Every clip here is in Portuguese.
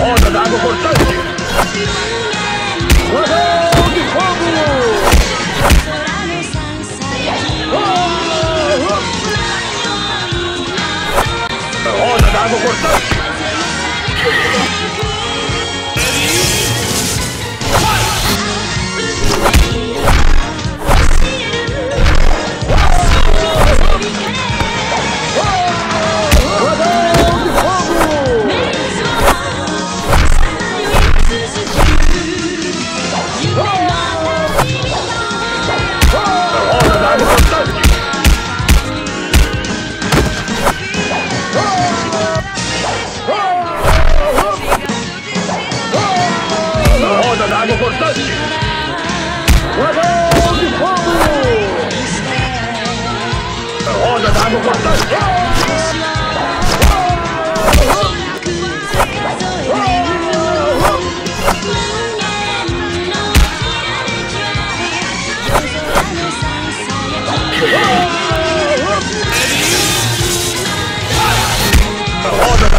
Onda água cortante. Dragão de fogo! Onda d'água cortante.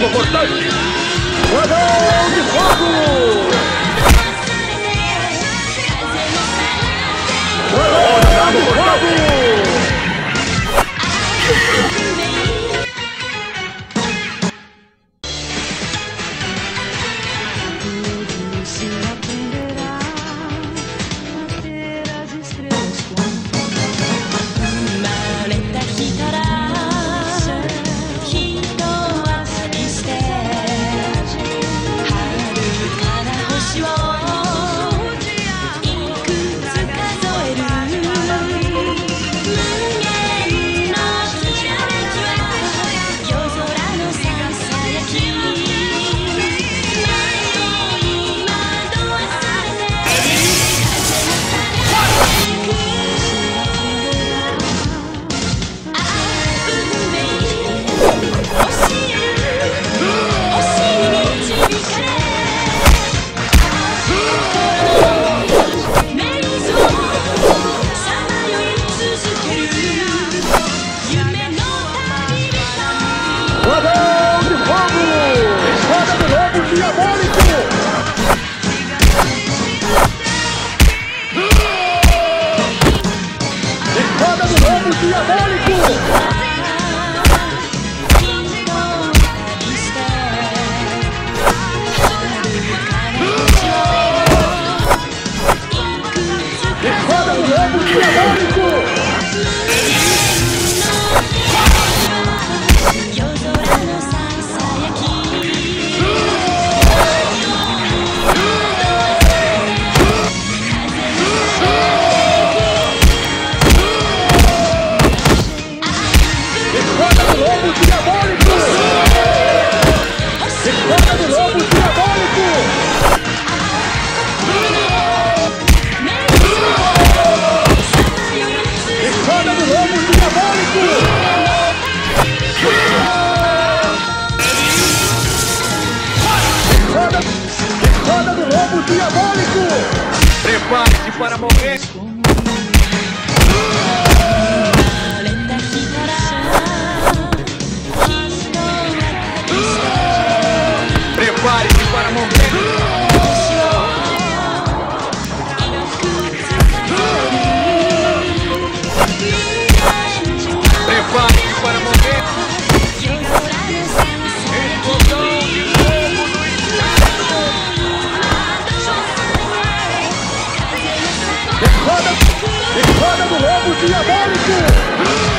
arma cortante. Dragão de fogo! Dragão de fogo! Lobo diabólico! Prepare-se para morrer. Good.